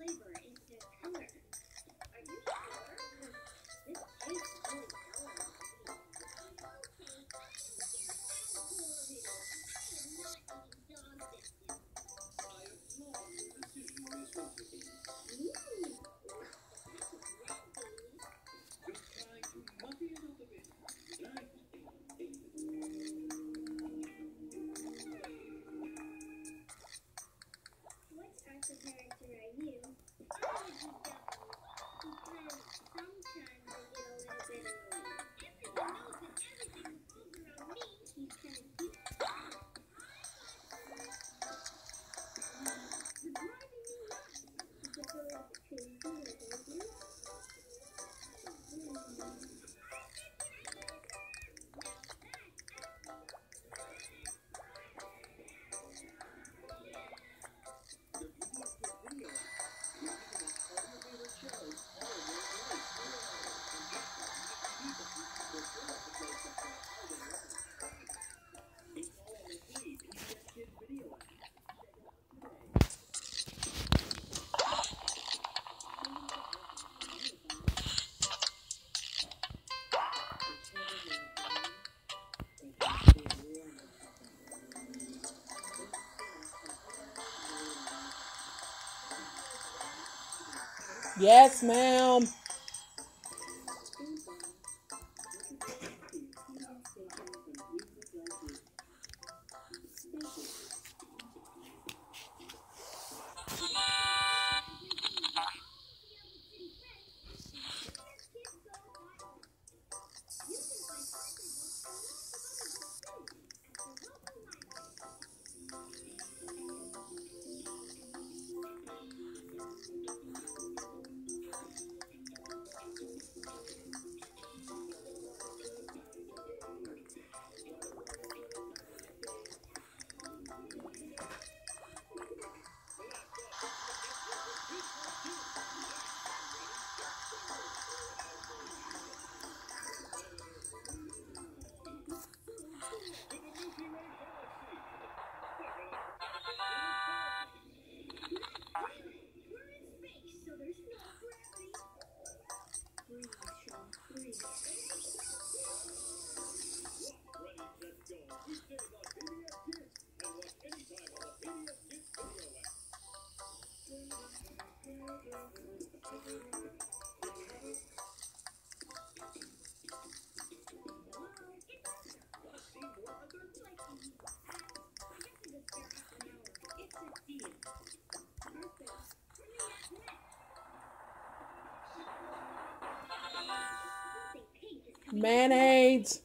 flavor, Yes, ma'am. Mayonnaise.